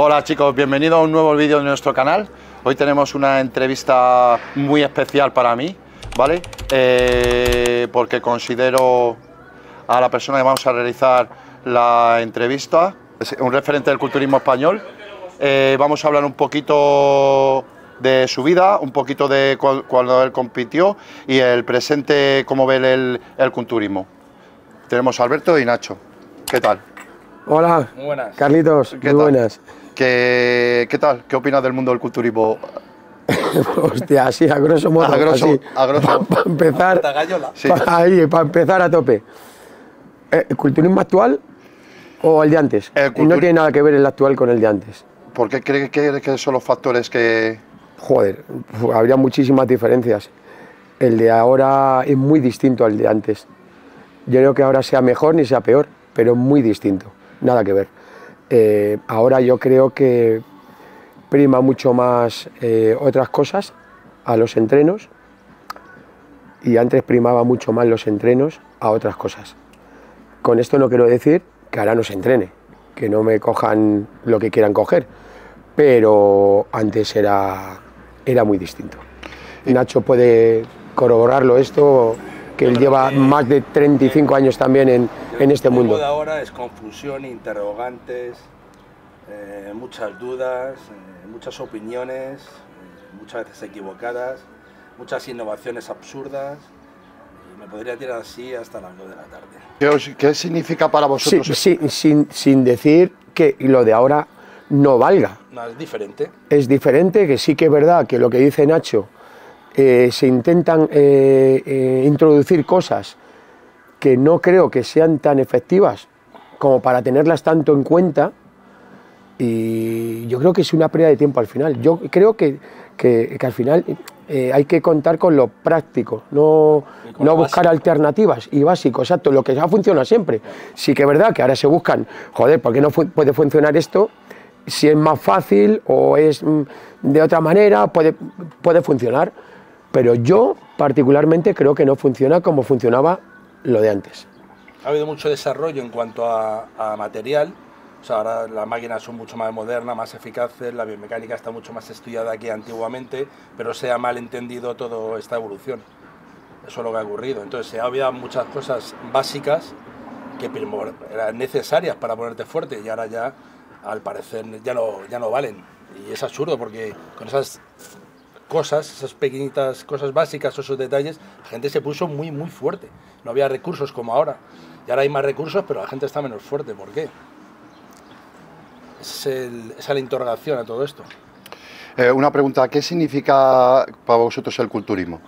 Hola chicos, bienvenidos a un nuevo vídeo de nuestro canal. Hoy tenemos una entrevista muy especial para mí, ¿vale? Eh, porque considero a la persona que vamos a realizar la entrevista, es un referente del culturismo español. Eh, vamos a hablar un poquito de su vida, un poquito de cuando él compitió y el presente, cómo ve el, el culturismo. Tenemos a Alberto y Nacho. ¿Qué tal? Hola, muy buenas. Carlitos, muy buenas. ¿Qué, ¿Qué tal? ¿Qué opinas del mundo del culturismo? Hostia, sí, a grosso modo. A grosso, a grosso. Para empezar, ahí, para empezar a tope. Eh, ¿El culturismo actual o el de antes? y no tiene nada que ver el actual con el de antes. ¿Por qué crees que son los factores que...? Joder, habría muchísimas diferencias. El de ahora es muy distinto al de antes. Yo creo que ahora sea mejor ni sea peor, pero muy distinto. Nada que ver. Eh, ahora yo creo que prima mucho más eh, otras cosas a los entrenos y antes primaba mucho más los entrenos a otras cosas. Con esto no quiero decir que ahora no se entrene, que no me cojan lo que quieran coger, pero antes era, era muy distinto. Nacho puede corroborarlo esto, que él lleva más de 35 años también en, en este mundo. de ahora es confusión, interrogantes, eh, muchas dudas, eh, muchas opiniones, eh, muchas veces equivocadas, muchas innovaciones absurdas. Y me podría tirar así hasta las 2 de la tarde. ¿Qué, significa para vosotros? Sí, sin, sin decir que lo de ahora no valga. No, es diferente. Es diferente, que sí que es verdad que lo que dice Nacho, se intentan introducir cosas que no creo que sean tan efectivas como para tenerlas tanto en cuenta y yo creo que es una pérdida de tiempo al final. Yo creo que, que, al final eh, hay que contar con lo práctico, no, no buscar alternativas y básico, exacto, lo que ya funciona siempre. Sí que es verdad que ahora se buscan, joder, ¿por qué no puede funcionar esto? Si es más fácil o es mm, de otra manera, puede, puede funcionar. Pero yo particularmente creo que no funciona como funcionaba lo de antes. Ha habido mucho desarrollo en cuanto a, material, o sea, ahora las máquinas son mucho más modernas, más eficaces, la biomecánica está mucho más estudiada que antiguamente, pero se ha malentendido toda esta evolución. Eso es lo que ha ocurrido. Entonces se ha muchas cosas básicas que eran necesarias para ponerte fuerte y ahora ya, al parecer, ya no, ya no valen. Y es absurdo porque con esas cosas, esas pequeñitas cosas básicas, esos detalles, la gente se puso muy, muy fuerte. No había recursos como ahora. Y ahora hay más recursos, pero la gente está menos fuerte. ¿Por qué? Es esa es la interrogación a todo esto. Eh, una pregunta, ¿qué significa para vosotros el culturismo?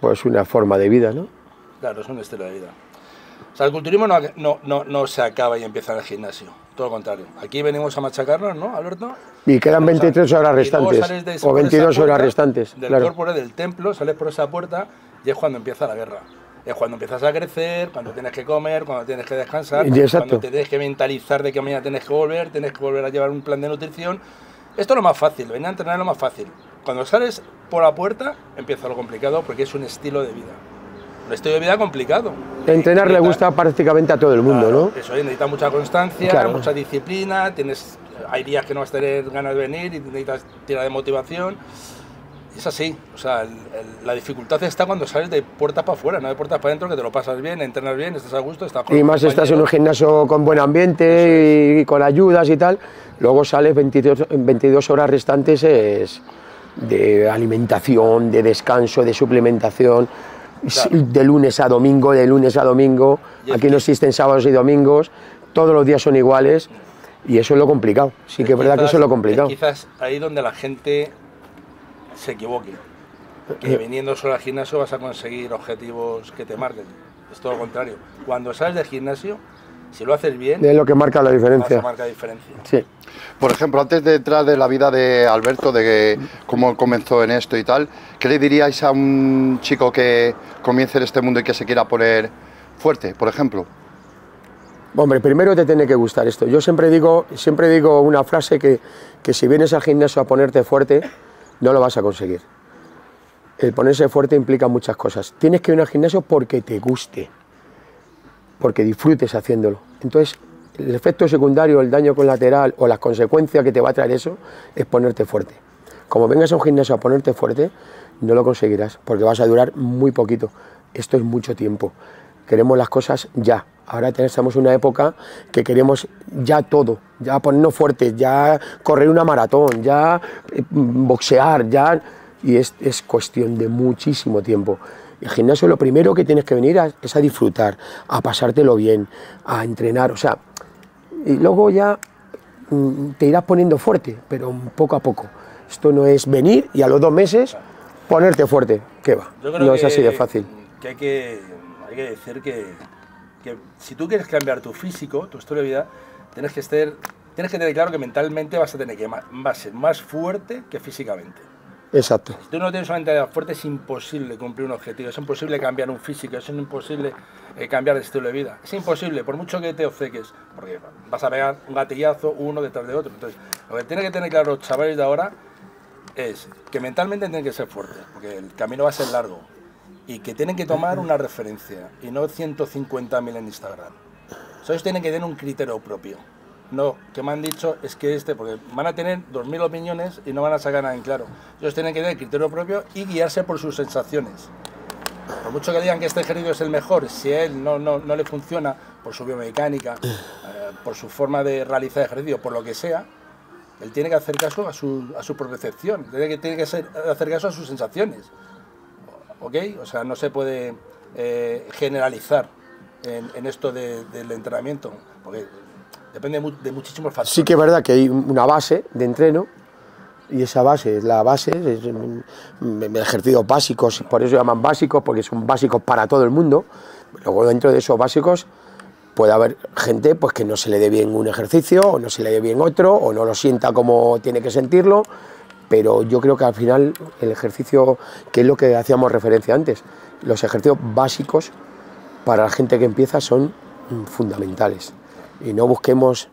Pues una forma de vida, ¿no? Claro, es un estilo de vida. O sea, el culturismo no, no, no, no se acaba y empieza en el gimnasio todo lo contrario. Aquí venimos a machacarnos, ¿no, Alberto? Y quedan 23 horas restantes, o 22 horas restantes. Del claro. del templo, sales por esa puerta y es cuando empieza la guerra. Es cuando empiezas a crecer, cuando tienes que comer, cuando tienes que descansar, cuando te tienes que mentalizar de que mañana tienes que volver, tienes que volver a llevar un plan de nutrición. Esto es lo más fácil, venir a entrenar es lo más fácil. Cuando sales por la puerta empieza lo complicado porque es un estilo de vida un estilo de vida complicado. Entrenar le gusta prácticamente a todo el mundo, ¿no? Eso necesita mucha constancia, mucha disciplina, tienes, hay días que no vas a tener ganas de venir y necesitas tirar de motivación. Es así, o sea, la dificultad está cuando sales de puertas para afuera, no de puertas para adentro, que te lo pasas bien, entrenas bien, estás a gusto, estás Y más estás en un gimnasio con buen ambiente y, con ayudas y tal, luego sales 22, 22 horas restantes es de alimentación, de descanso, de suplementación, de lunes a domingo, de lunes a domingo. Aquí no existen sábados y domingos, todos los días son iguales y eso es lo complicado. Sí que es verdad que eso es lo complicado. quizás ahí donde la gente se equivoque. Que eh. viniendo solo al gimnasio vas a conseguir objetivos que te marquen. Es todo lo contrario. Cuando sales del gimnasio, si lo haces bien, es lo que marca la diferencia. marca diferencia. Sí. Por ejemplo, antes de entrar de la vida de Alberto, de cómo comenzó en esto y tal, ¿qué le diríais a un chico que comience en este mundo y que se quiera poner fuerte, por ejemplo? Hombre, primero te tiene que gustar esto. Yo siempre digo, siempre digo una frase que, que si vienes al gimnasio a ponerte fuerte, no lo vas a conseguir. El ponerse fuerte implica muchas cosas. Tienes que ir al gimnasio porque te guste porque disfrutes haciéndolo. Entonces, el efecto secundario, el daño colateral o las consecuencias que te va a traer eso es ponerte fuerte. Como vengas a un gimnasio a ponerte fuerte, no lo conseguirás, porque vas a durar muy poquito. Esto es mucho tiempo. Queremos las cosas ya. Ahora en una época que queremos ya todo, ya ponernos fuertes, ya correr una maratón, ya eh, boxear, ya... Y es, es cuestión de muchísimo tiempo. El gimnasio lo primero que tienes que venir es a disfrutar, a pasártelo bien, a entrenar, o sea, y luego ya mm, te irás poniendo fuerte, pero poco a poco. Esto no es venir y a los dos meses ponerte fuerte, ¿qué va? no es así de fácil. Que hay que, hay que decir que, que, si tú quieres cambiar tu físico, tu estilo de vida, tienes que, estar, tienes que tener claro que mentalmente vas a tener que va a ser más fuerte que físicamente. Exacto. Si tú no tienes una mentalidad fuerte, es imposible cumplir un objetivo, es imposible cambiar un físico, es imposible eh, cambiar de estilo de vida. Es imposible, por mucho que te obceques, porque vas a pegar un gatillazo uno detrás de otro. Entonces, lo que tiene que tener claro los chavales de ahora es que mentalmente tienen que ser fuertes, porque el camino va a ser largo, y que tienen que tomar una referencia, y no 150.000 en Instagram. Ellos tienen que tener un criterio propio. No, que me han dicho es que este, porque van a tener 2.000 opiniones y no van a sacar nada en claro. Ellos tienen que tener criterio propio y guiarse por sus sensaciones. Por mucho que digan que este ejercicio es el mejor, si a él no, no, no le funciona por su biomecánica, eh, por su forma de realizar ejercicio, por lo que sea, él tiene que hacer caso a su, a su percepción, tiene que, tiene que hacer caso a sus sensaciones. ¿Ok? O sea, no se puede eh, generalizar en, esto de, del entrenamiento, porque Depende de muchísimos factores. Sí que es verdad que hay una base de entreno y esa base es la base, es ejercicios básicos, por eso llaman básicos, porque son básicos para todo el mundo. Luego dentro de esos básicos puede haber gente pues, que no se le dé bien un ejercicio, o no se le dé bien otro, o no lo sienta como tiene que sentirlo, pero yo creo que al final el ejercicio, que es lo que hacíamos referencia antes, los ejercicios básicos para la gente que empieza son fundamentales y no busquemos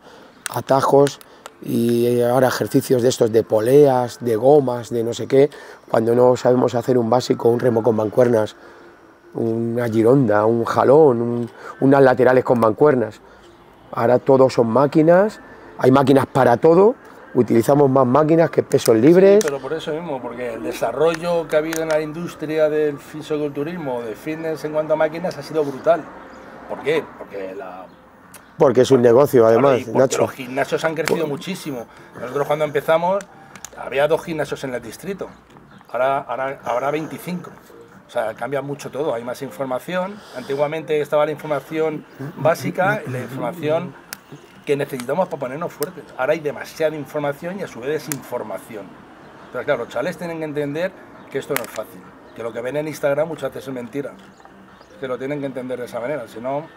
atajos y ahora ejercicios de estos de poleas, de gomas, de no sé qué, cuando no sabemos hacer un básico, un remo con mancuernas, una gironda, un jalón, unas laterales con mancuernas. Ahora todos son máquinas, hay máquinas para todo, utilizamos más máquinas que pesos libres. pero por eso mismo, porque el desarrollo que ha habido en la industria del fisiculturismo, de fitness en cuanto a máquinas, ha sido brutal. ¿Por qué? Porque la porque es un negocio, además. Los gimnasios han crecido muchísimo. Nosotros cuando empezamos había dos gimnasios en el distrito. Ahora, ahora habrá 25. O sea, cambia mucho todo. Hay más información. Antiguamente estaba la información básica y la información que necesitamos para ponernos fuertes. Ahora hay demasiada información y a su vez desinformación. Pero claro, los chavales tienen que entender que esto no es fácil. Que lo que ven en Instagram muchas veces es mentira. Que lo tienen que entender de esa manera. Si no,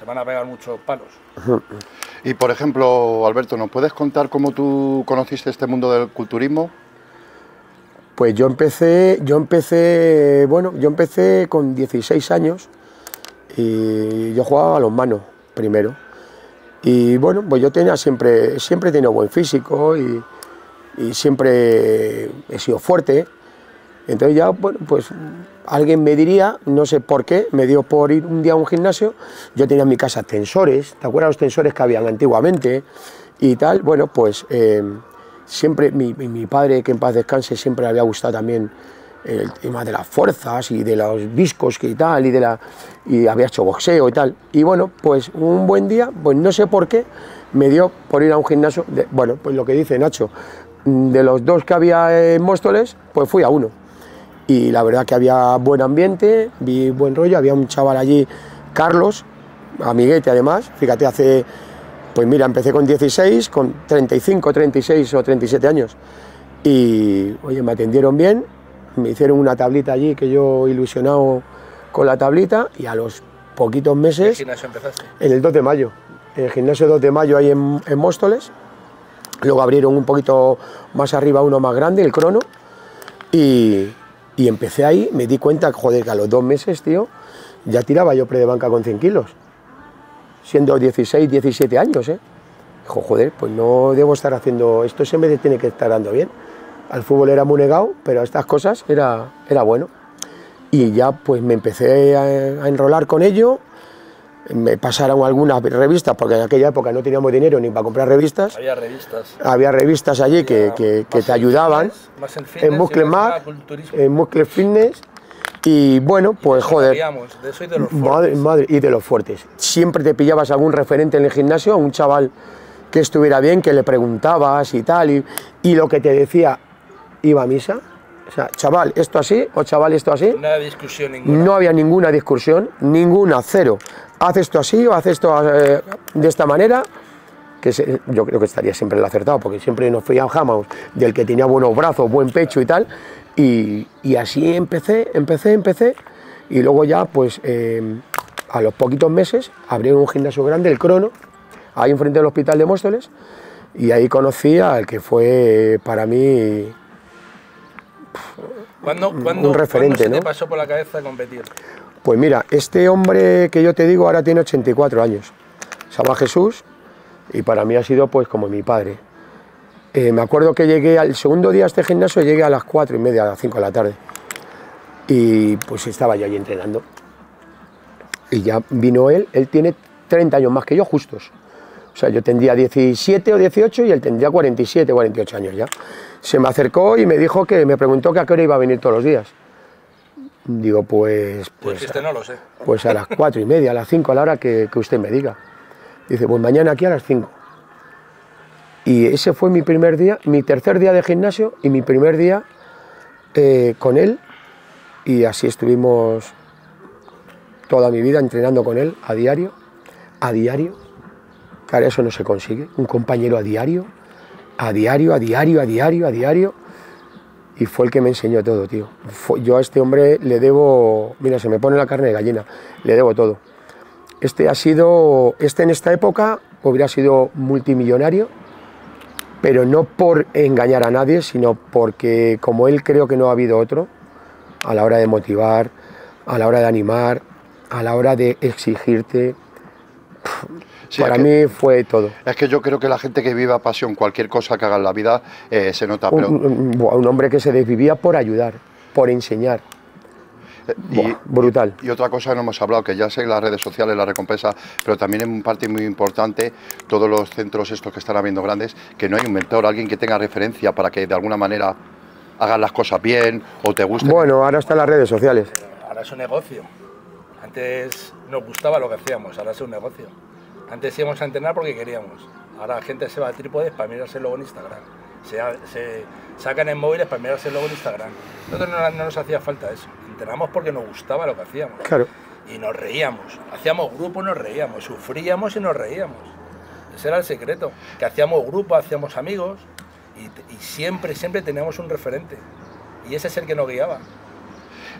se van a pegar muchos palos. Y por ejemplo, Alberto, ¿nos puedes contar cómo tú conociste este mundo del culturismo? Pues yo empecé, yo empecé, bueno, yo empecé con 16 años y yo jugaba a los manos primero. Y bueno, pues yo tenía siempre, siempre he tenido buen físico y, y siempre he sido fuerte. Entonces ya, bueno, pues alguien me diría, no sé por qué, me dio por ir un día a un gimnasio, yo tenía en mi casa tensores, ¿te acuerdas los tensores que habían antiguamente? Y tal, bueno, pues eh, siempre, mi, padre, que en paz descanse, siempre le había gustado también el tema de las fuerzas y de los discos y tal, y, de la, y había hecho boxeo y tal. Y bueno, pues un buen día, pues no sé por qué, me dio por ir a un gimnasio, bueno, pues lo que dice Nacho, de los dos que había en Móstoles, pues fui a uno y la verdad que había buen ambiente, vi buen rollo, había un chaval allí, Carlos, amiguete además, fíjate, hace, pues mira, empecé con 16, con 35, 36 o 37 años y, oye, me atendieron bien, me hicieron una tablita allí que yo ilusionado con la tablita y a los poquitos meses... ¿En gimnasio empezaste? En el 2 de mayo, en el gimnasio 2 de mayo ahí en, en Móstoles, luego abrieron un poquito más arriba uno más grande, el crono, y, y empecé ahí, me di cuenta, joder, que a los dos meses, tío, ya tiraba yo pre de banca con 100 kilos. Siendo 16, 17 años, ¿eh? Dijo, joder, pues no debo estar haciendo esto, se me tiene que estar dando bien. Al fútbol era muy negado, pero a estas cosas era, era bueno. Y ya pues me empecé a, enrolar con ello me pasaron algunas revistas, porque en aquella época no teníamos dinero ni para comprar revistas. Había revistas. Había revistas allí que, que- que Más te ayudaban. más en fitness En y Muscle Mag, en Muscle Fitness. Y bueno, pues joder. Sabíamos, de eso y de los Madre, madre, y de los fuertes. Siempre te pillabas algún referente en el gimnasio, un chaval que estuviera bien, que le preguntabas y tal, y, y lo que te decía, iba a misa. O sea, chaval, esto así, o chaval, esto así. Nada de discusión ninguna. No había ninguna discusión, ninguna, cero. Haz esto así o haz esto eh, de esta manera, que se- yo creo que estaría siempre el acertado, porque siempre nos fijábamos del que tenía buenos brazos, buen pecho y tal. Y, y así empecé, empecé, empecé. Y luego ya, pues eh, a los poquitos meses, abrieron un gimnasio grande, el Crono, ahí enfrente del Hospital de Móstoles. Y ahí conocí al que fue para mí ¿Cuándo, cuándo, un referente, cuándo se te ¿no? pasó por la cabeza competir? Pues mira, este hombre que yo te digo ahora tiene 84 años. Se llama Jesús y para mí ha sido pues como mi padre. Eh, me acuerdo que llegué al segundo día a este gimnasio, llegué a las 4 y media, a las 5 de la tarde. Y pues estaba yo allí entrenando. Y ya vino él, él tiene 30 años más que yo, justos. O sea, yo tendría 17 o 18 y él tendría 47, 48 años ya. Se me acercó y me dijo que me preguntó que a qué hora iba a venir todos los días. Digo, pues, Pues este no lo sé. pues a las cuatro y media, a las cinco, a la hora que, que usted me diga. Dice, pues mañana aquí a las cinco. Y ese fue mi primer día, mi tercer día de gimnasio y mi primer día eh, con él. Y así estuvimos toda mi vida entrenando con él a diario, a diario. Claro, eso no se consigue. Un compañero a diario, a diario, a diario, a diario, a diario. Y fue el que me enseñó todo, tío. Yo a este hombre le debo, mira, se me pone la carne de gallina, le debo todo. Este ha sido, este en esta época hubiera sido multimillonario, pero no por engañar a nadie, sino porque como él creo que no ha habido otro, a la hora de motivar, a la hora de animar, a la hora de exigirte, Sí, para es que- mí fue todo. Es que yo creo que la gente que viva pasión, cualquier cosa que haga en la vida, eh, se nota. Pero, Un, hombre que se desvivía por ayudar, por enseñar. eh, Buah, brutal. Y otra cosa no hemos hablado, que ya sé las redes sociales, la recompensa, pero también en parte muy importante, todos los centros estos que están habiendo grandes, que no hay un mentor, alguien que tenga referencia para que de alguna manera hagas las cosas bien o te guste. Bueno, ahora están las redes sociales. Ahora es un negocio. Antes nos gustaba lo que hacíamos, ahora es un negocio. Antes íbamos a entrenar porque queríamos. Ahora la gente se va a trípodes para mirarse luego en Instagram. Se, se sacan en móviles para mirarse luego en Instagram. Nosotros no, no nos hacía falta eso. Entrenamos porque nos gustaba lo que hacíamos. Claro. Y nos reíamos. Hacíamos grupo y nos reíamos. Sufríamos y nos reíamos. Ese era el secreto. Que hacíamos grupo, hacíamos amigos y, y siempre, siempre teníamos un referente. Y ese es el que nos guiaba.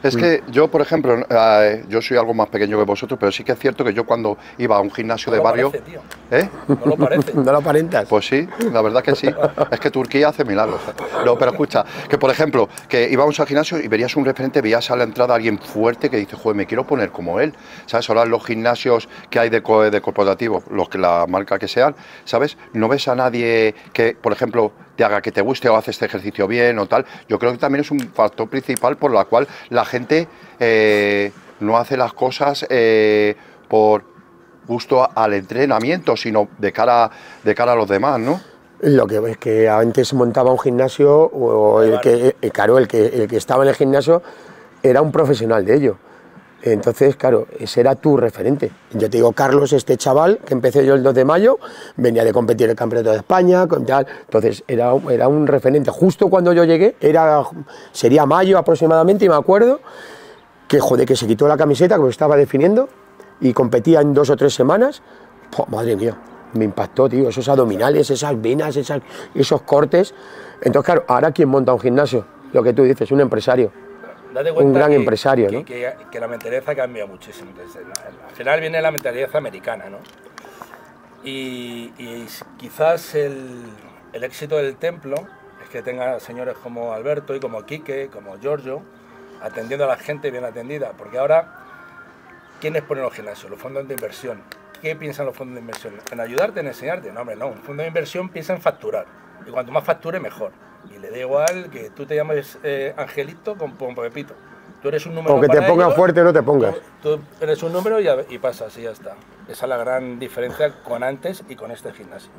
Es que yo, por ejemplo, eh, yo soy algo más pequeño que vosotros, pero sí que es cierto que yo cuando iba a un gimnasio No de lo barrio... parece, tío. ¿Eh? No lo parece. No lo aparentas. Pues sí, la verdad que sí. Es que Turquía hace milagros. No, pero escucha, que por ejemplo, que íbamos al gimnasio y verías un referente, veías a la entrada a alguien fuerte que dice, joder, me quiero poner como él. ¿Sabes? Ahora en los gimnasios que hay de, co- de corporativo, los que la marca que sean, ¿sabes? No ves a nadie que, por ejemplo, te haga que te guste o hace este ejercicio bien o tal. Yo creo que también es un factor principal por la cual la gente eh, no hace las cosas eh, por gusto al entrenamiento, sino de cara, de cara a los demás, ¿no? Lo que es que antes montaba un gimnasio o el que, eh, claro, el que, el que estaba en el gimnasio era un profesional de ello. Entonces, claro, ese era tu referente. Yo te digo, Carlos, este chaval, que empecé yo el 2 de mayo, venía de competir el Campeonato de España, con tal. Entonces, era, era un referente. Justo cuando yo llegué, era, sería mayo aproximadamente, y me acuerdo que, joder, que se quitó la camiseta, que me estaba definiendo, y competía en dos o tres semanas. Pua, madre mía, me impactó, tío, esos abdominales, esas venas, esos cortes. Entonces, claro, ahora ¿quién monta un gimnasio? Lo que tú dices, un empresario. Date Un gran empresario, que, ¿no? Que, que la mentalidad ha cambiado muchísimo. Entonces, al final viene la mentalidad americana, ¿no? Y, y quizás el, el éxito del templo es que tenga señores como Alberto y como Quique, como Giorgio, atendiendo a la gente bien atendida. Porque ahora, ¿quiénes ponen los gimnasios? Los fondos de inversión. ¿Qué piensan los fondos de inversión? ¿En ayudarte, en enseñarte? No, hombre, no. Un fondo de inversión piensa en facturar. Y cuanto más facture, mejor. Y le da igual que tú te llames eh, Angelito con, con Pepito. Tú eres un número Aunque te ellos, fuerte, no te pongas. Tú, tú eres un número y, y pasas y ya está. Esa es la gran diferencia con antes y con este gimnasio.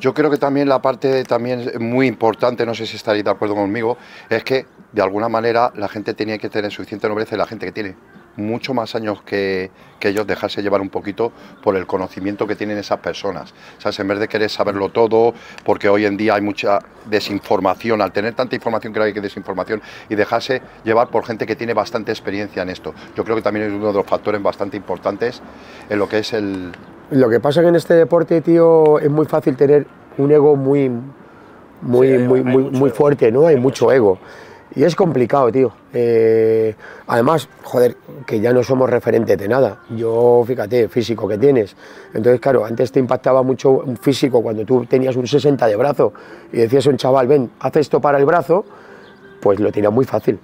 Yo creo que también la parte también muy importante, no sé si estaréis de acuerdo conmigo, es que de alguna manera la gente tenía que tener suficiente nobleza y la gente que tiene mucho más años que, que ellos dejarse llevar un poquito por el conocimiento que tienen esas personas. ¿Sabes? En vez de querer saberlo todo, porque hoy en día hay mucha desinformación, al tener tanta información creo que hay desinformación y dejarse llevar por gente que tiene bastante experiencia en esto. Yo creo que también es uno de los factores bastante importantes en lo que es el, Lo que pasa que en este deporte, tío, es muy fácil tener un ego muy, muy, Sí, muy, muy, muy fuerte, ¿no? Hay mucho ego. Y es complicado, tío. Eh, además, joder, que ya no somos referentes de nada. Yo, fíjate, físico que tienes. Entonces, claro, antes te impactaba mucho un físico cuando tú tenías un 60 de brazo y decías a un chaval, ven, haz esto para el brazo, pues lo tenía muy fácil.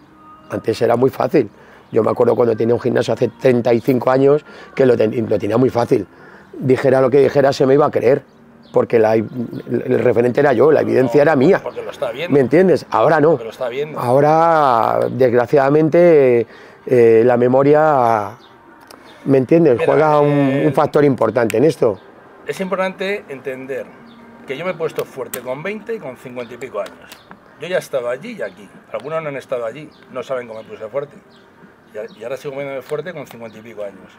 Antes era muy fácil. Yo me acuerdo cuando tenía un gimnasio hace 35 años que lo, ten- lo tenía muy fácil. Dijera lo que dijera, se me iba a creer, porque la- el referente era yo, la evidencia era mía. Porque lo está viendo. ¿Me entiendes? Ahora no. Lo está viendo. Ahora, desgraciadamente, eh, la memoria, ¿me entiendes? Mira, Juega un, eh, un factor importante en esto. Es importante entender que yo me he puesto fuerte con 20 y con 50 y pico años. Yo ya he estado allí y aquí. Algunos no han estado allí, no saben cómo me puse fuerte. Y ahora sigo poniéndome fuerte con 50 y pico años.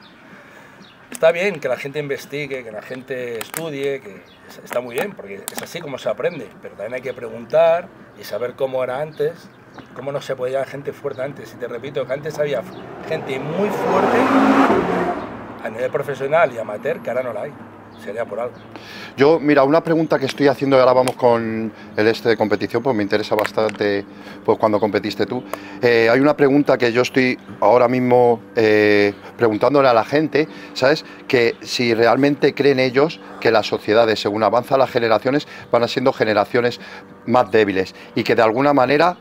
Está bien que la gente investigue, que la gente estudie, que es- está muy bien, porque es así como se aprende, pero también hay que preguntar y saber cómo era antes, cómo no se podía gente fuerte antes. Y te repito que antes había gente muy fuerte a nivel profesional y amateur, que ahora no la hay. Sería por algo. Yo, mira, una pregunta que estoy haciendo ahora vamos con el este de competición, pues me interesa bastante pues cuando competiste tú. Eh, hay una pregunta que yo estoy ahora mismo eh, preguntándole a la gente, ¿sabes? Que si realmente creen ellos que las sociedades, según avanzan las generaciones, van siendo generaciones más débiles y que de alguna manera,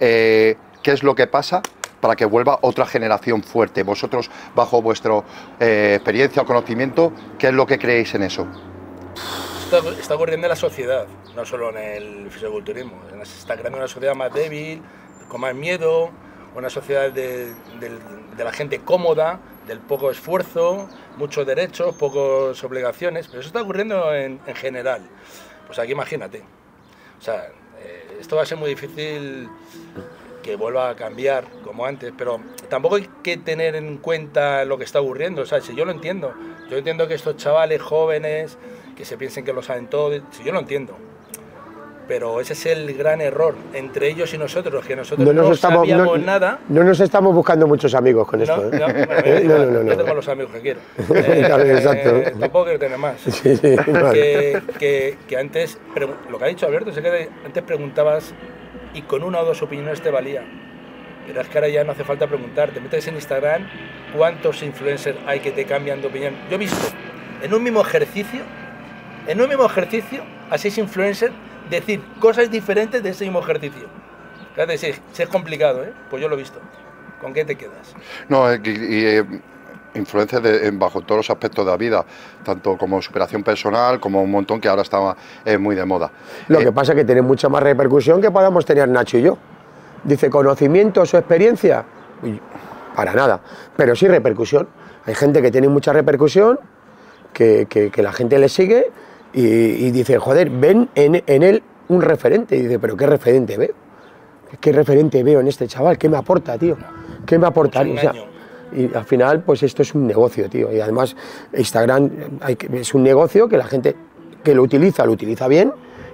eh, ¿qué es lo que pasa? Para que vuelva otra generación fuerte. Vosotros, bajo vuestra experiencia o conocimiento, ¿qué es lo que creéis en eso? Está, está ocurriendo en la sociedad, no solo en el fisiculturismo. Se está creando una sociedad más débil, con más miedo, una sociedad de, la gente cómoda, del poco esfuerzo, muchos derechos, pocas obligaciones, pero eso está ocurriendo en, en general. Pues aquí imagínate. O sea, eh, esto va a ser muy difícil que vuelva a cambiar como antes, pero tampoco hay que tener en cuenta lo que está ocurriendo, o sea, si yo lo entiendo, yo entiendo que estos chavales jóvenes que se piensen que lo saben todo, si yo lo entiendo, pero ese es el gran error entre ellos y nosotros, que nosotros no, sabíamos no- nada. no nos estamos buscando muchos amigos con esto. No, ¿eh? no, bueno, Eh, no, no, no, yo no. tengo los amigos que quiero. Claro, exacto. tampoco quiero tener más. Sí, sí, vale. que, que- que antes, lo que ha dicho Alberto, es que antes preguntabas y con una o dos opiniones te valía. Pero es que ahora ya no hace falta preguntar. Te metes en Instagram, ¿cuántos influencers hay que te cambian de opinión? Yo he visto en un mismo ejercicio, en un mismo ejercicio, a seis influencers decir cosas diferentes de ese mismo ejercicio. Fíjate, si, si es complicado, ¿eh? Pues yo lo he visto. ¿Con qué te quedas? No, y, y, eh, influencias de- en- bajo todos los aspectos de la vida, tanto como superación personal, como un montón que ahora está eh, muy de moda. Lo Eh, que pasa es que tiene mucha más repercusión que podamos tener Nacho y yo. Dice, conocimientos o experiencia, Uy, para nada, pero sí repercusión. Hay gente que tiene mucha repercusión, que, que- que la gente le sigue y, y dice, joder, ven en, en él un referente. Y dice, pero ¿qué referente veo? ¿Qué referente veo en este chaval? ¿Qué me aporta, tío? ¿Qué me aporta? O sea. Y al final, pues esto es un negocio, tío. Y además, Instagram hay que- es un negocio que la gente que lo utiliza, lo utiliza bien.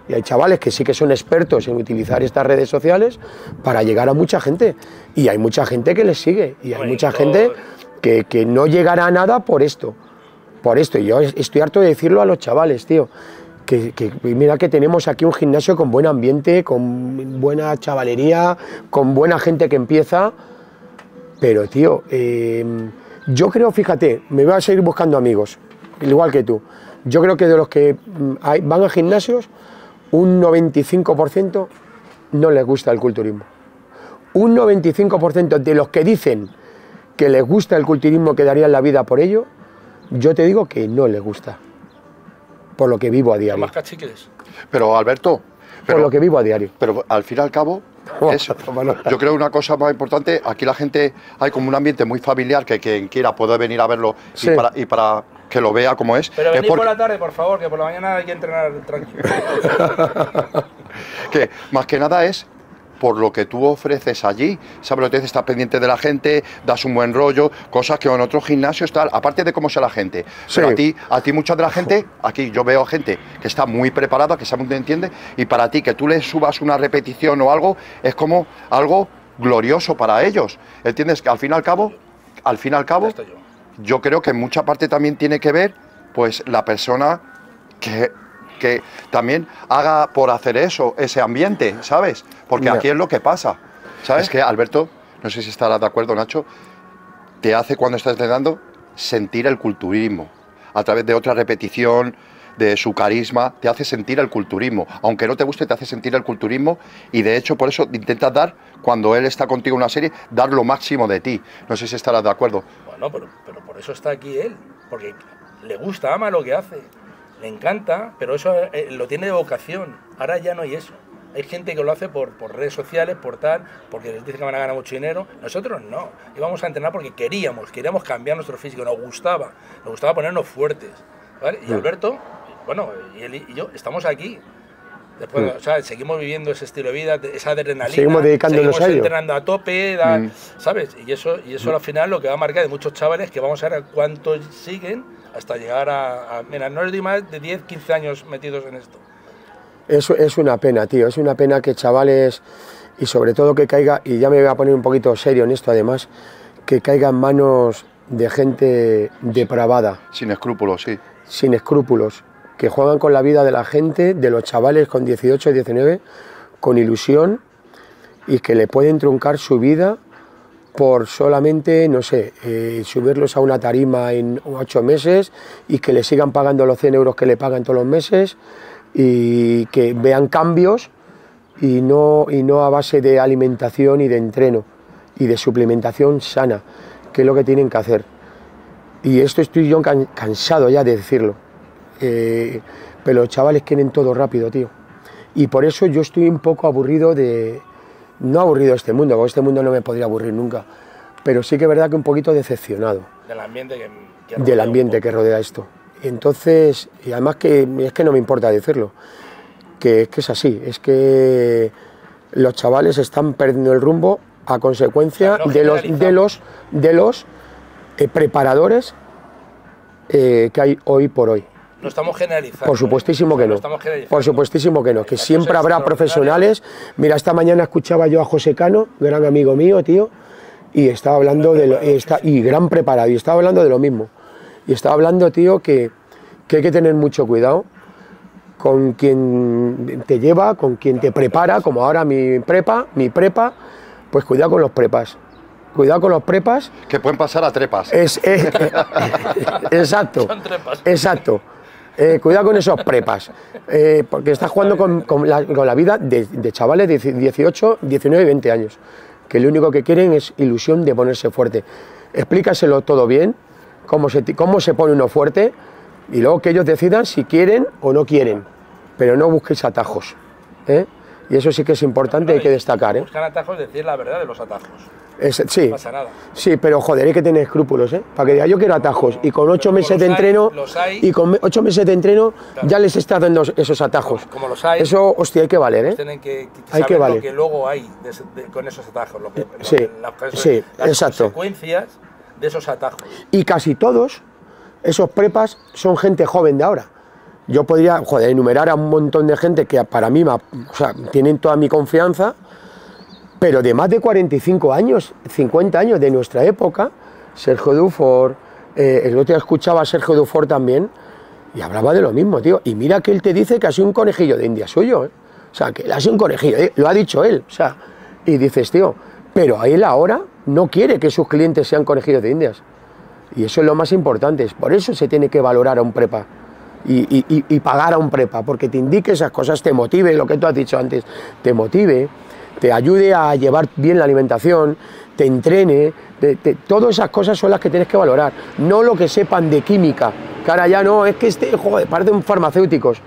Y hay chavales que sí que son expertos en utilizar estas redes sociales para llegar a mucha gente. Y hay mucha gente que les sigue. Y hay mucha gente que, que no llegará a nada por esto. Por esto. Y yo estoy harto de decirlo a los chavales, tío. Que, que mira que tenemos aquí un gimnasio con buen ambiente, con buena chavalería, con buena gente que empieza. Pero, tío, eh, yo creo, fíjate, me voy a seguir buscando amigos, igual que tú. Yo creo que de los que mm, hay- van a gimnasios, un 95% no les gusta el culturismo. Un 95% de los que dicen que les gusta el culturismo, que darían la vida por ello, yo te digo que no les gusta. Por lo que vivo a ¿Son diario. más cachiques? Pero Alberto, Por lo que vivo a diario. pero al fin y al cabo, Eso. Yo creo una cosa más importante, aquí la gente, hay como un ambiente muy familiar que quien quiera puede venir a verlo y, para, y para que lo vea como es. Pero es venid porque- por la tarde, por favor, que por la mañana hay que entrenar tranquilo. que más que nada es por lo que tú ofreces allí, sabes lo que te dice, estás pendiente de la gente, das un buen rollo, cosas que en otros gimnasios tal, aparte de cómo sea la gente. Pero a ti, a ti mucha de la gente, aquí yo veo gente que está muy preparada, que sabe, entiende, y para ti que tú le subas una repetición o algo, es como algo glorioso para ellos. ¿Entiendes? Que al fin y al cabo, al fin y al cabo, yo creo que en mucha parte también tiene que ver, pues, la persona que, que también haga por hacer eso, ese ambiente, ¿sabes? Porque aquí es lo que pasa. ¿Sabes? Que Alberto, no sé si estarás de acuerdo, Nacho, te hace cuando estás entrenando sentir el culturismo. A través de otra repetición, de su carisma, te hace sentir el culturismo. Aunque no te guste, te hace sentir el culturismo y de hecho por eso intentas dar, cuando él está contigo en una serie, dar lo máximo de ti. No sé si estarás de acuerdo. Bueno, pero, pero por eso está aquí él, porque le gusta, ama lo que hace, le encanta, pero eso eh, lo tiene de vocación. Ahora ya no hay eso. Hay gente que lo hace por, por redes sociales, por tal, porque les dice que van a ganar mucho dinero. Nosotros no. Íbamos a entrenar porque queríamos, queríamos cambiar nuestro físico, nos gustaba, nos gustaba ponernos fuertes. ¿vale? Y Alberto, bueno, y él y yo estamos aquí. Después, o sea, seguimos viviendo ese estilo de vida, esa adrenalina. Seguimos dedicándonos seguimos a ello. entrenando a tope, da- Mm. ¿sabes? Y eso, y eso al final lo que va a marcar de muchos chavales que vamos a ver cuántos siguen hasta llegar a, a- Mira, no les doy más de 10, 15 años metidos en esto. Es, es una pena, tío, es una pena que chavales, y sobre todo que caiga, y ya me voy a poner un poquito serio en esto además, que caiga en manos de gente depravada, Sin escrúpulos, sí. sin escrúpulos, que juegan con la vida de la gente, de los chavales con 18, 19, con ilusión, y que le pueden truncar su vida por solamente, no sé, eh, subirlos a una tarima en ocho meses y que le sigan pagando los 100 euros que le pagan todos los meses y que vean cambios y no, y no a base de alimentación y de entreno y de suplementación sana, que es lo que tienen que hacer. Y esto estoy yo can- cansado ya de decirlo. Eh, pero los chavales quieren todo rápido, tío. Y por eso yo estoy un poco aburrido de... No aburrido este mundo, porque este mundo no me podría aburrir nunca. Pero sí que es verdad que un poquito decepcionado Del ambiente que. que del rodea un ambiente que rodea esto. Y entonces, y además que es que no me importa decirlo, que es que es así, es que los chavales están perdiendo el rumbo a consecuencia de los de los de los eh, preparadores eh, que hay hoy por hoy. No estamos generalizando. Por ¿eh? supuestísimo que no. estamos generalizando. Por supuestísimo que no. Que Hay siempre habrá profesionales. Mira, esta mañana escuchaba yo a José Cano, gran amigo mío, tío, y estaba hablando de lo, y, está, y gran preparado, y estaba hablando de lo mismo. Y estaba hablando, tío, que, que hay que tener mucho cuidado con quien te lleva, con quien te prepara, como ahora mi prepa, mi prepa, pues cuidado con los prepas. Cuidado con los prepas. Que pueden pasar a trepas. Es, es- exacto. Son trepas. Exacto. Eh, cuidado con esos prepas, eh, porque estás jugando con, la, vida de, chavales de 18, 19 y 20 años, que lo único que quieren es ilusión de ponerse fuerte. Explícaselo todo bien, cómo se, cómo se pone uno fuerte, y luego que ellos decidan si quieren o no quieren, pero no busquéis atajos. ¿eh? Y eso sí que es importante, hay que destacar. ¿eh? Buscan atajos, decir la verdad de los atajos. Es- sí, No pasa nada. Sí, pero joder, hay que tener escrúpulos, ¿eh? Para que diga, yo quiero atajos. Y con ocho Pero meses de hay, entreno. hay. Y con ocho meses de entreno ya les está dando esos atajos. Como los hay. Eso, hostia, hay que valer, ¿eh? Tienen que, que Hay que valer. lo que luego hay de ese- de- con esos atajos. Lo que, Sí, sí, las exacto. consecuencias de esos atajos. Y casi todos esos prepas son gente joven de ahora. Yo podría, joder, enumerar a un montón de gente que para mí, tienen toda mi confianza, pero de más de 45 años, 50 años de nuestra época, Sergio Dufour, eh, el otro día escuchaba a Sergio Dufour también, y hablaba de lo mismo, tío. Y mira que él te dice que ha sido un conejillo de India suyo, ¿eh? O sea, que él ha sido un conejillo, ¿eh? lo ha dicho él, o sea, y dices, tío, pero él ahora no quiere que sus clientes sean conejillos de Indias. Y eso es lo más importante, por eso se tiene que valorar a un prepa y, y- pagar a un prepa, porque te indique esas cosas, te motive, lo que tú has dicho antes, te motive, te ayude a llevar bien la alimentación, te entrene, todas esas cosas son las que tienes que valorar, no lo que sepan de química, que ahora ya no, es que este, joder, parecen farmacéuticos.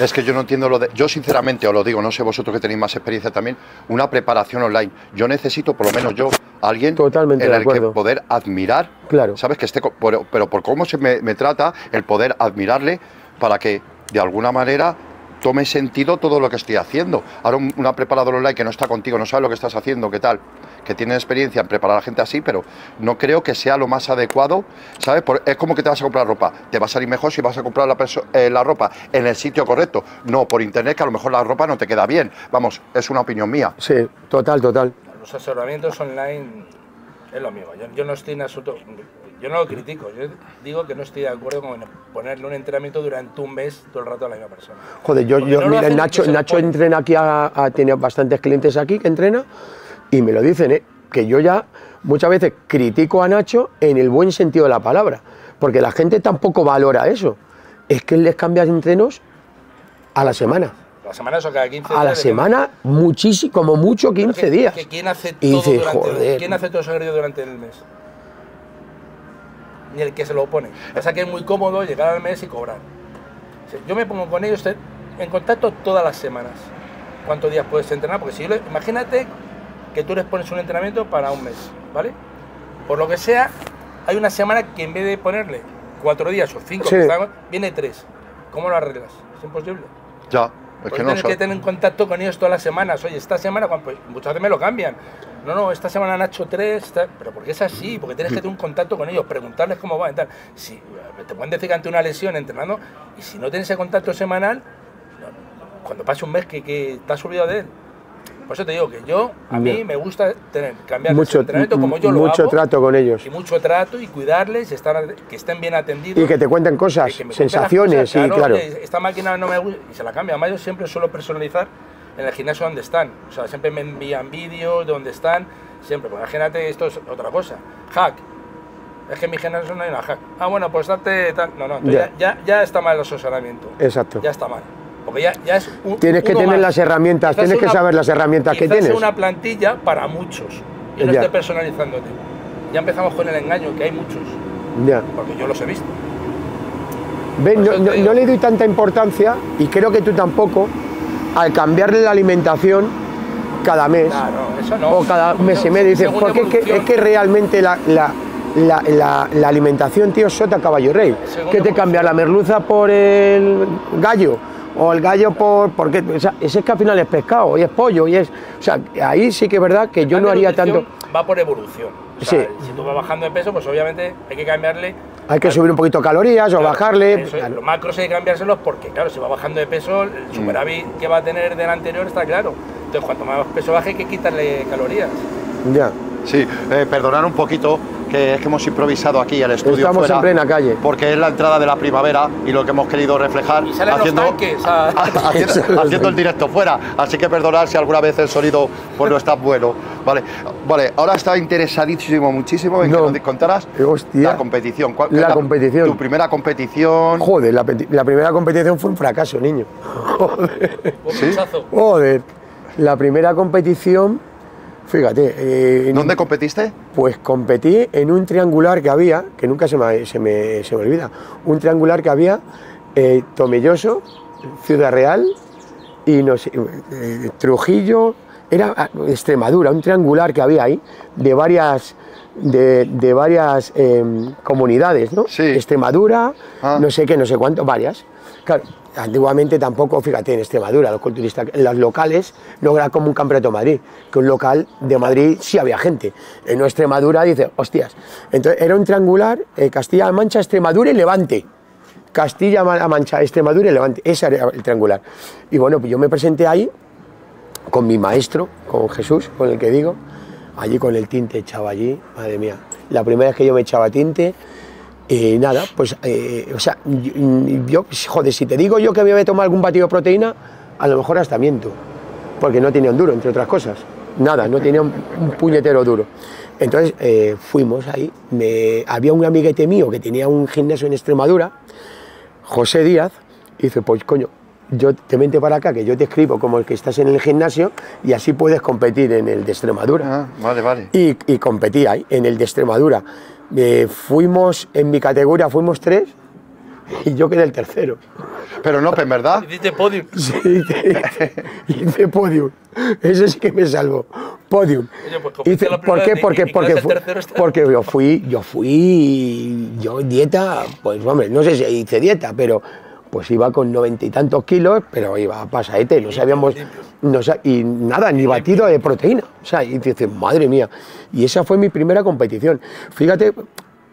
Es que yo no entiendo lo de. Yo, sinceramente, os lo digo, no sé vosotros que tenéis más experiencia también, una preparación online. Yo necesito, por lo menos yo, alguien Totalmente en el que poder admirar. Claro. ¿Sabes? Que esté. Pero, pero por cómo se me, me trata, el poder admirarle para que, de alguna manera, tome sentido todo lo que estoy haciendo. Ahora, un- una preparadora online que no está contigo, no sabe lo que estás haciendo, qué tal, que tiene experiencia en preparar a gente así, pero no creo que sea lo más adecuado, ¿sabes? Por- es como que te vas a comprar ropa. Te va a salir mejor si vas a comprar la, eh, la ropa en el sitio correcto, no por internet, que a lo mejor la ropa no te queda bien. Vamos, es una opinión mía. Sí, total, total. Los asesoramientos online es lo mismo. Yo, yo no estoy en absoluto. Yo no lo critico. Yo digo que no estoy de acuerdo con ponerle un entrenamiento durante un mes todo el rato a la misma persona. Joder, yo, yo no mira, Nacho, Nacho entrena aquí, ha, ha tenido bastantes clientes aquí que entrena y me lo dicen, ¿eh? que yo ya muchas veces critico a Nacho en el buen sentido de la palabra, porque la gente tampoco valora eso. Es que él les cambia entrenos a la semana. La semana eso cada 15 A la días, ¿de qué? semana, muchísimo, como mucho Pero 15 que- días. que ¿Quién hace Y todo dices, durante joder. ¿Quién hace todo ese ejercicio durante el mes? Ni el que se lo pone. O sea que es muy cómodo llegar al mes y cobrar. O sea, Yo me pongo con ellos te- en contacto todas las semanas. ¿Cuántos días puedes entrenar? Porque si yo le- imagínate que tú les pones un entrenamiento para un mes, ¿vale? Por lo que sea, hay una semana que en vez de ponerle cuatro días o cinco, Sí. están- viene tres. ¿Cómo lo arreglas? Es imposible. Ya, es Pues que no tienes que tener en contacto con ellos todas las semanas. Oye, esta semana, pues muchas veces me lo cambian. No, no, esta semana Nacho 3, esta- pero porque es así, porque tienes que tener un contacto con ellos, preguntarles cómo va y tal. Si, te pueden decir que ante una lesión entrenando, y si no tienes ese contacto semanal, cuando pase un mes que, que te has olvidado de él. Por eso te digo que yo, a mí me gusta tener, cambiar Mucho, entrenamiento como yo lo mucho hago, trato con ellos. y mucho trato y cuidarles, estar, que estén bien atendidos. Y que te cuenten cosas, Que- que sensaciones, cosas, sí, claro. esta máquina no me gusta y se la cambia. Además, yo siempre suelo personalizar en el gimnasio donde están. O sea, siempre me envían vídeos de donde están. Siempre, pues imagínate, esto es otra cosa. Hack. Es que en mi gimnasio no hay una hack. Ah, bueno, pues date tal. No, no, Ya. ya, ya, ya está mal el asesoramiento. Exacto. Ya está mal. Porque ya, ya es un, Tienes que tener más. las herramientas, Quizás tienes que saber las herramientas que tienes. una plantilla para muchos. Y no esté personalizándote. Ya empezamos con el engaño, que hay muchos. Ya. Porque yo los he visto. ¿Ves? No, le doy tanta importancia, y creo que tú tampoco, al cambiarle la alimentación cada mes Claro, eso no. o cada mes y medio. Dices, porque es que, es que realmente la, la- la- la- la alimentación, tío, es sota caballo rey. ¿Qué te evolución. cambia la merluza por el gallo? O el gallo por. Porque, o sea, ese es que al final es pescado y es pollo y es. O sea, ahí sí que es verdad que yo no haría tanto. Va por evolución. O sea, Sí. Si tú vas bajando de peso, pues obviamente hay que cambiarle. Hay que subir un poquito calorías o Claro, bajarle. eso es, los macros hay que cambiárselos porque, claro, si va bajando de peso, el superávit que va a tener del anterior está claro. Entonces, cuanto más peso baje, hay que quitarle calorías. Ya. Sí, eh, perdonar un poquito, que es que hemos improvisado aquí el estudio Estamos fuera, en plena calle. Porque es la entrada de la primavera y lo que hemos querido reflejar Y salen haciendo, los tanques. a- haciendo, haciendo el directo fuera. Así que perdonar si alguna vez el sonido pues, no está bueno. Vale, vale ahora está interesadísimo muchísimo en No. que nos contaras Hostia. la competición. ¿Cuál- La es competición. Tu primera competición. Joder, la, la primera competición fue un fracaso, niño. Joder. Un ¿Sí? Joder. La primera competición, fíjate, eh, en- ¿Dónde competiste? pues competí en un triangular que había, que nunca se me, se me, se me olvida, un triangular que había eh, Tomelloso, Ciudad Real y no sé, eh, Trujillo, era ah, Extremadura, un triangular que había ahí de varias de, de varias em, comunidades, ¿no? Sí. Extremadura, Ah. no sé qué, no sé cuánto, varias. Claro, antiguamente tampoco, fíjate, en Extremadura, los culturistas, los locales no era como un campeonato Madrid, que un local de Madrid sí había gente. En Extremadura dice, hostias. Entonces era un triangular, eh, Castilla-La Mancha, Extremadura y Levante. Castilla-La Mancha, Extremadura y Levante. Ese era el triangular. Y bueno, pues yo me presenté ahí con mi maestro, con Jesús, con el que digo, allí con el tinte echaba allí, madre mía. La primera vez que yo me echaba tinte, y nada, pues, eh, o sea, yo, joder, si te digo yo que me voy a algún batido de proteína, a lo mejor hasta miento, porque no tenía un duro, entre otras cosas. Nada, no tenía un, puñetero duro. Entonces eh, fuimos ahí, había un amiguete mío que tenía un gimnasio en Extremadura, José Díaz, y dice, pues coño, yo te vente para acá, que yo te escribo como el que estás en el gimnasio y así puedes competir en el de Extremadura. Ah, vale, vale. Y, y competí ahí, en el de Extremadura. Eh, fuimos, en mi categoría fuimos tres, y yo quedé el tercero. Pero no, en verdad. Hiciste podium. Sí, hice, hice podium. Ese sí que me salvó. Podium. Oye, pues Hice- la ¿Por qué? Porque, porque, tercero este porque yo fui, yo fui, yo dieta, pues hombre, no sé si hice dieta, pero pues iba con noventa y tantos kilos, pero iba a pasaete, no sabíamos, no y nada, ni batido de proteína. O sea, y dices, madre mía. Y esa fue mi primera competición. Fíjate,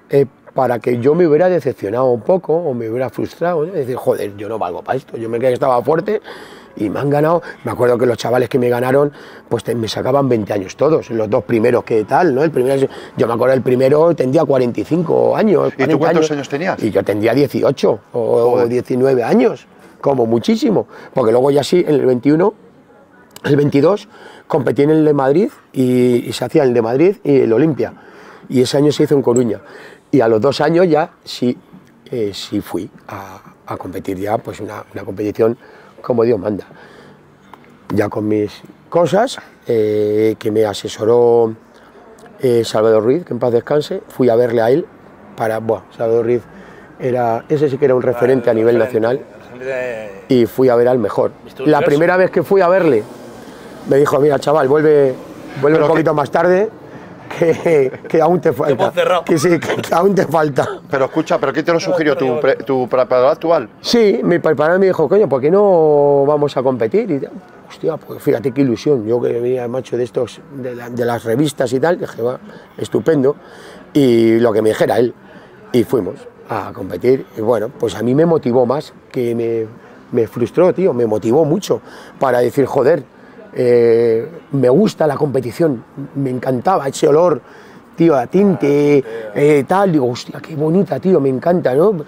eh, para que yo me hubiera decepcionado un poco o me hubiera frustrado, decir, joder, yo no valgo para esto, yo me creía que estaba fuerte y me han ganado. Me acuerdo que los chavales que me ganaron, pues te- me sacaban 20 años todos, los dos primeros que tal, ¿no? El primero, yo me acuerdo el primero tendría 45 años. ¿Y tú 40 cuántos años tenías? Y yo tendría 18 o, o Joder. 19 años, como muchísimo, porque luego ya sí, en el 21 el 22 competí en el de Madrid y, y se hacía el de Madrid y el Olimpia. Y ese año se hizo en Coruña. Y a los dos años ya sí, eh, sí fui a, a competir ya, pues una, una competición como Dios manda. Ya con mis cosas, eh, que me asesoró eh, Salvador Ruiz, que en paz descanse, fui a verle a él para, bueno, Salvador Ruiz era, ese sí que era un referente a nivel nacional y fui a ver al mejor. La primera vez que fui a verle, me dijo, mira chaval, vuelve, vuelve Pero un poquito que- más tarde, que, que aún te falta. Que sí, que, que aún te falta. Pero escucha, ¿pero qué te lo sugirió no, tu, pre- tu preparador actual? Sí, mi preparador me dijo, coño, ¿por qué no vamos a competir? Y, hostia, pues fíjate qué ilusión. Yo que venía macho de estos, de, la- de las revistas y tal, dije, va, estupendo. Y lo que me dijera él. Y fuimos a competir. Y bueno, pues a mí me motivó más que me, me frustró, tío. Me motivó mucho para decir, joder, eh, me gusta la competición. Me encantaba ese olor tío, a tinte, eh, tal, digo, hostia, qué bonita, tío, me encanta, ¿no?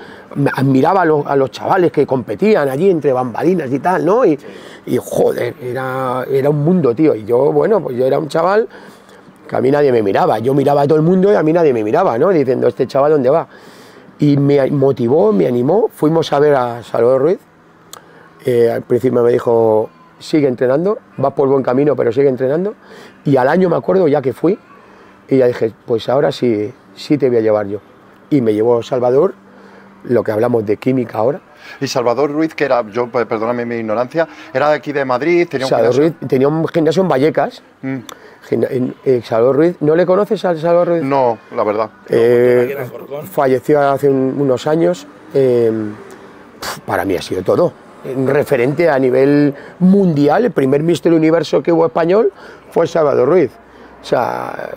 Admiraba a los, a los chavales que competían allí entre bambalinas y tal, ¿no? Y, y, joder, era, era un mundo, tío. Y yo, bueno, pues yo era un chaval que a mí nadie me miraba. Yo miraba a todo el mundo y a mí nadie me miraba, ¿no? Diciendo, este chaval, ¿dónde va? Y me motivó, me animó. Fuimos a ver a Salvador Ruiz. Eh, al principio me dijo, sigue entrenando, vas por buen camino, pero sigue entrenando. Y al año me acuerdo ya que fui, y ya dije, pues ahora sí, sí te voy a llevar yo. Y me llevó Salvador, lo que hablamos de química ahora. Y Salvador Ruiz, que era, yo, pues, perdóname mi ignorancia, era de aquí de Madrid, tenía un Salvador gimnasio- Ruiz tenía un gimnasio en Vallecas. Mm, en- Salvador Ruiz, ¿no le conoces al Salvador Ruiz? No, la verdad. Eh, falleció hace un- unos años. eh, para mí ha sido todo. Un referente a nivel mundial, el primer Mister Universo que hubo español fue Salvador Ruiz. O sea,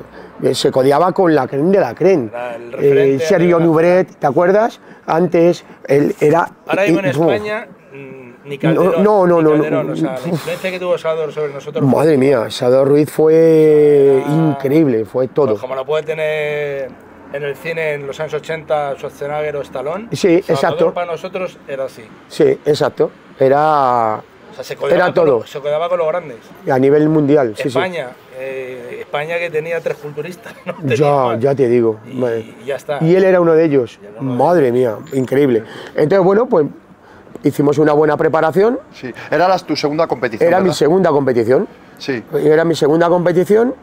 eh, se codeaba con la creen de la creen. Referente Sergio Nubret, ¿te acuerdas? Antes, él era... Ahora mismo en eh, España, mm, ni Calderón. no, no, ni no, no. o sea, la influencia que tuvo Salvador sobre nosotros. Madre mía, Salvador Ruiz fue increíble, fue todo. Pues como lo puede tener en el cine en los años 80 Schwarzenegger o Stallone. Sí, Salvador exacto. para nosotros era así. Sí, exacto. Era O sea, se Era con, todo. lo- se codeaba con los grandes. a nivel mundial. Sí, sí. España, eh, España que tenía tres culturistas. ¿no? Tenía Ya, más. ya te digo. Y, ya está. Y él era uno de ellos. de Madre mía, increíble. Entonces, bueno, pues hicimos una buena preparación. Sí. Era la- tu segunda competición. Era mi segunda competición. Sí. Era mi segunda competición.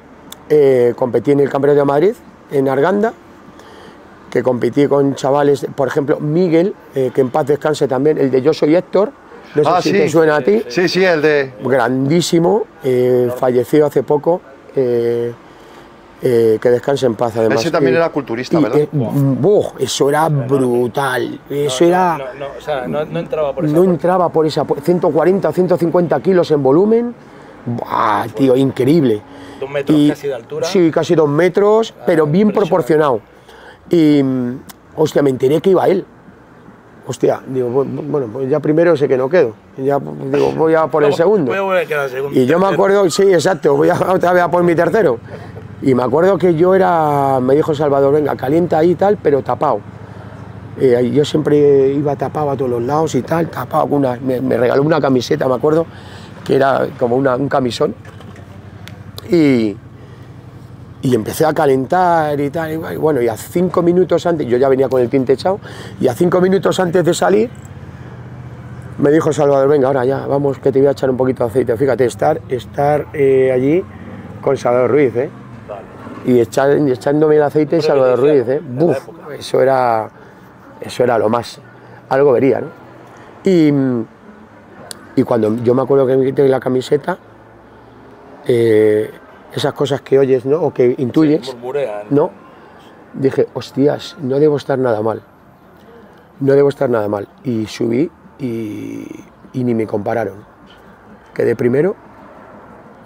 Eh, competí en el Campeonato de Madrid, en Arganda, que competí con chavales, por ejemplo, Miguel, eh, que en paz descanse también, el de Yo Soy Héctor. No sé Ah, si sí. te suena a ti. Sí, sí, el de. Grandísimo, eh, falleció hace poco. eh, eh, que descanse en paz, además. Ese también Y- era culturista, y, ¿verdad? eh, eso era brutal. Eso era. No, no, o sea, no, entraba por esa No entraba por esa pu- 140 o 150 kilos en volumen. Buah, tío, increíble. Dos metros Y- casi de altura. Ah, Sí, casi dos metros, pero bien proporcionado. Y, hostia, me enteré que iba él. Hostia, digo, bu- bueno, pues ya primero sé que no quedo. Ya digo, voy a por el segundo. Voy a volver a quedar segundo. Y yo me acuerdo, sí, exacto, voy a otra vez a por mi tercero. Y me acuerdo que yo era, me dijo Salvador, venga, calienta ahí y tal, pero tapado. Eh, y yo siempre iba tapado a todos los lados y tal, tapado con una, me, me regaló una camiseta, me acuerdo, que era como una- un camisón. Y, y empecé a calentar y tal, y bueno, y a cinco minutos antes, yo ya venía con el tinte echado, y a cinco minutos antes de salir, me dijo Salvador, venga, ahora ya, vamos, que te voy a echar un poquito de aceite. Fíjate, estar, estar eh, allí con Salvador Ruiz, ¿eh? Vale. Y echar, y echándome el aceite de Salvador Ruiz, ¿eh? Buf, eso era, eso era lo más. algo vería, ¿no? Y, y cuando yo me acuerdo que me quité la camiseta, eh, esas cosas que oyes, ¿no? O que intuyes, Murmurean. ¿no? Dije, hostias, no debo estar nada mal. No debo estar nada mal. Y subí y, y ni me compararon. Quedé primero,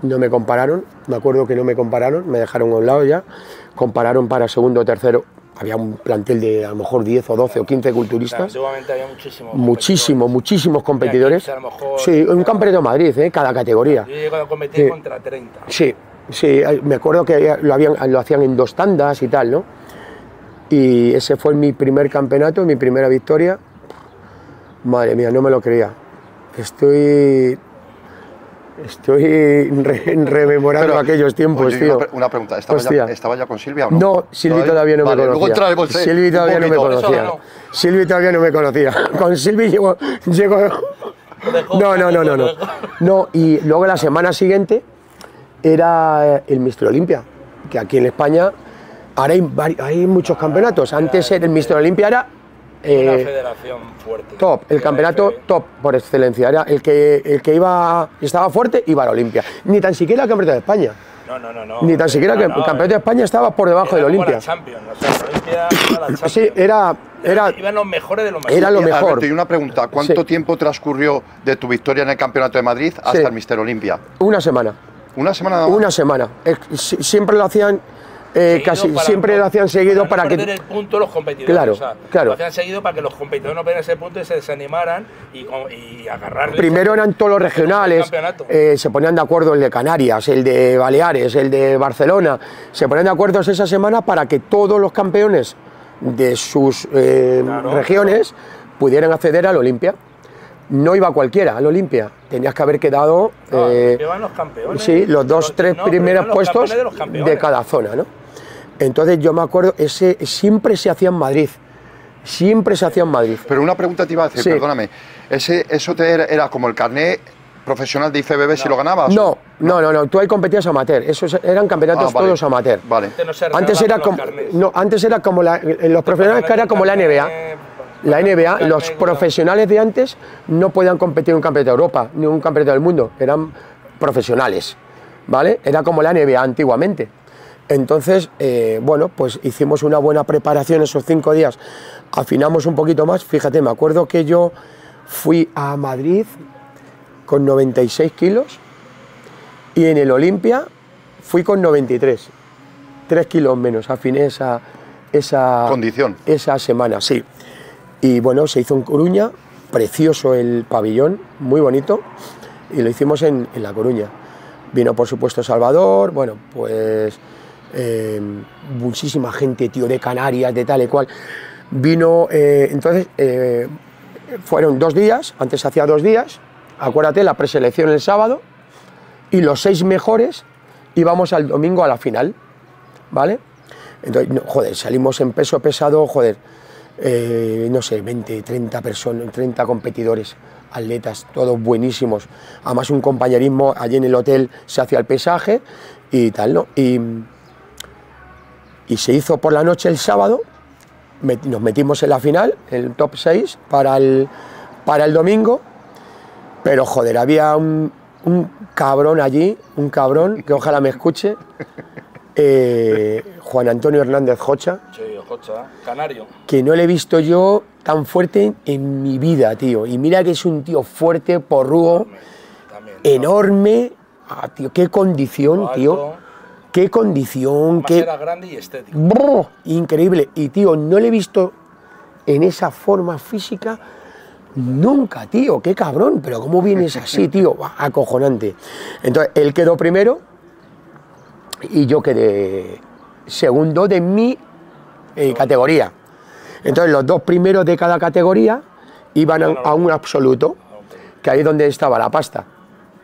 no me compararon, me acuerdo que no me compararon, me dejaron a un lado ya, compararon para segundo o tercero, había un plantel de a lo mejor 10 o 12 o 15 O sea, culturistas, antiguamente había muchísimos. muchísimos, muchísimos competidores. a lo mejor- Sí, un campeonato de Madrid, ¿eh? cada categoría. Yo llego a competir Sí. contra 30. Sí, sí, me acuerdo que lo, habían, lo hacían en dos tandas y tal, ¿no? Y ese fue mi primer campeonato, mi primera victoria. Madre mía, no me lo creía. Estoy. Estoy re- rememorando Pero, aquellos tiempos, oye, tío. Una, pre- una pregunta, ¿estaba ya, ¿estaba ya con Silvia o no? No, Silvi todavía no Vale, me Luego conocía. eh, Silvi todavía no me conocía. No. Silvi todavía no me conocía. Con Silvi llego, llego no, no, no, no, no. No, y luego la semana siguiente era el Mister Olimpia, que aquí en España ahora hay, muchos campeonatos. Antes el Mister Olimpia era Una eh, federación fuerte. top, el campeonato FB. top por excelencia. Era el que, el que iba, estaba fuerte iba a la Olimpia. Ni tan siquiera el campeonato de España. No, no, no. no. Ni tan siquiera que No, no, el campeonato de España estaba por debajo era del Olimpia. O sea. Sí, era, era, Iban los mejores de los mejores. Era lo mejor. Alberto, y una pregunta, ¿cuánto Sí. tiempo transcurrió de tu victoria en el Campeonato de Madrid hasta Sí. el Mister Olimpia? una semana. ¿Una semana nada más? Una semana. Si- Siempre lo hacían, eh, Seguido casi para siempre lo hacían seguido para no que. el punto los competidores. Claro, o sea, claro. Lo hacían seguido para que los competidores no perdieran ese punto y se desanimaran y, y agarrarles. Primero eran todos los regionales, campeonato. eh, se ponían de acuerdo el de Canarias, el de Baleares, el de Barcelona, se ponían de acuerdo esa semana para que todos los campeones de sus eh, Claro, regiones pudieran acceder al Olimpia. No iba cualquiera al Olimpia, tenías que haber quedado No, eh, los campeones. sí, los dos, Los- tres no, primeros puestos de cada zona, ¿no? Entonces yo me acuerdo, ese siempre se hacía en Madrid, siempre se hacía en Madrid. Pero una pregunta te iba a Sí. perdóname. Ese, ¿Eso te era, era como el carnet profesional de IFBB si lo ganabas? No, no, no, no, tú ahí competías amateur, esos eran campeonatos Ah, vale. todos amateur. Vale. Antes era como, no, antes era como la- los profesionales que era como la NBA. La NBA, los profesionales de antes no podían competir en un campeonato de Europa ni un campeonato del mundo, eran profesionales, ¿vale? Era como la NBA antiguamente. Entonces, eh, bueno, pues hicimos una buena preparación esos cinco días, afinamos un poquito más. Fíjate, me acuerdo que yo fui a Madrid con 96 kilos y en el Olimpia fui con 93, 3 kilos menos, afiné esa, esa, Condición. esa semana, sí. Y bueno, se hizo en Coruña, precioso el pabellón, muy bonito, y lo hicimos en, en La Coruña. Vino por supuesto Salvador, bueno, pues eh, muchísima gente, tío, de Canarias, de tal y cual. Vino, eh, entonces, eh, fueron dos días, antes hacía dos días, acuérdate, la preselección el sábado, y los seis mejores íbamos al domingo a la final, ¿vale? Entonces, joder, salimos en peso pesado, joder, eh, no sé, 20, 30 personas, 30 competidores, atletas, todos buenísimos. Además, un compañerismo, allí en el hotel se hacía el pesaje y tal, ¿no? Y, y se hizo por la noche el sábado, nos metimos en la final, el top 6 para el, para el domingo, pero joder, había un, un cabrón allí, un cabrón, que ojalá me escuche, eh, Juan Antonio Hernández Jocha, Sí, Ojocha, Canario. que no le he visto yo tan fuerte en, mi vida, tío. Y mira que es un tío fuerte, porrudo, También. enorme. Ah, tío, qué condición, Alto. tío. Qué condición, qué... era grande y estético. ¡Brr! Increíble. Y tío, no le he visto en esa forma física nunca, tío. Qué cabrón. Pero ¿cómo vienes así, tío? Acojonante. Entonces, él quedó primero y yo quedé segundo de mi eh, categoría. Entonces, los dos primeros de cada categoría iban a, a un absoluto, que ahí es donde estaba la pasta.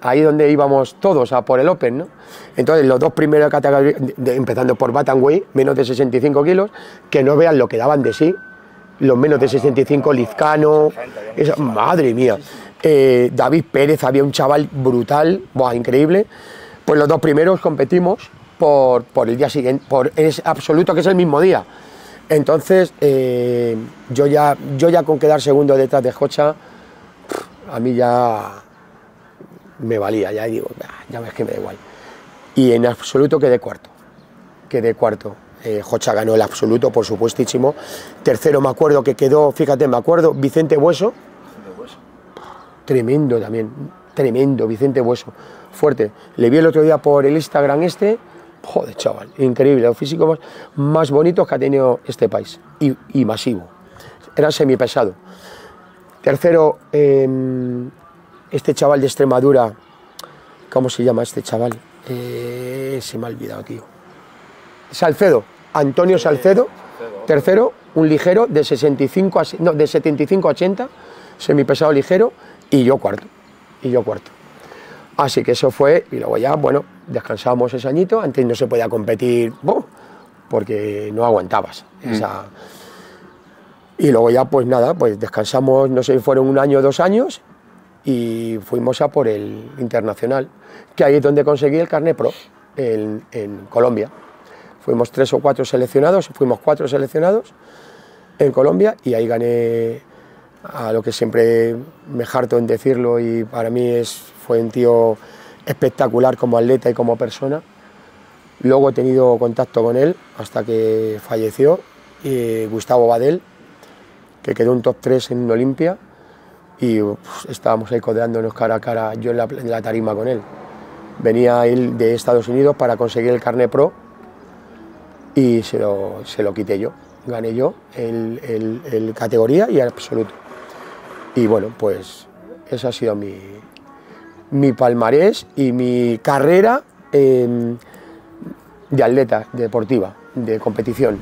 Ahí donde íbamos todos a por el Open, ¿no? Entonces, los dos primeros de categoría, de- de- empezando por Batanway, menos de 65 kilos, que no vean lo que daban de sí, los menos de 65, Lizcano, esa- madre mía. Eh, David Pérez, había un chaval brutal, buah, increíble. Pues los dos primeros competimos por, por el día siguiente, por es absoluto, que es el mismo día. Entonces, eh, yo, ya, yo ya con quedar segundo detrás de Jocha, a mí ya me valía, ya digo, ya ves que me da igual. Y en absoluto quedé cuarto, quedé cuarto. Eh, Jocha ganó el absoluto, por supuestísimo. Tercero me acuerdo que quedó, fíjate, me acuerdo, Vicente Bueso. Tremendo también, tremendo, Vicente Bueso, fuerte. Le vi el otro día por el Instagram este, joder, chaval, increíble, los físicos más, bonitos que ha tenido este país y, masivo. Era semipesado. Tercero, em, este chaval de Extremadura, ¿cómo se llama este chaval? Eh, se me ha olvidado, tío. Salcedo, Antonio Salcedo, tercero, un ligero de 65 a, no, de 75 a 80, semipesado ligero, y yo cuarto, y yo cuarto. Así que eso fue, y luego ya, bueno, descansamos ese añito, antes no se podía competir, porque no aguantabas mm. esa... Y luego ya, pues nada, pues descansamos, no sé, fueron un año o dos años, y fuimos a por el internacional, que ahí es donde conseguí el carnet pro, en, en Colombia. Fuimos tres o cuatro seleccionados, fuimos cuatro seleccionados en Colombia y ahí gané a lo que siempre me harto en decirlo y para mí es, fue un tío espectacular como atleta y como persona. Luego he tenido contacto con él hasta que falleció, Gustavo Badel, que quedó un top 3 en Olimpia y estábamos ahí codeándonos cara a cara, yo en la, la, tarima con él. Venía de Estados Unidos para conseguir el carnet pro y se lo, se lo quité yo. Gané yo el, el, categoría y el absoluto. Y bueno, pues ese ha sido mi, mi palmarés y mi carrera de atleta deportiva, de competición.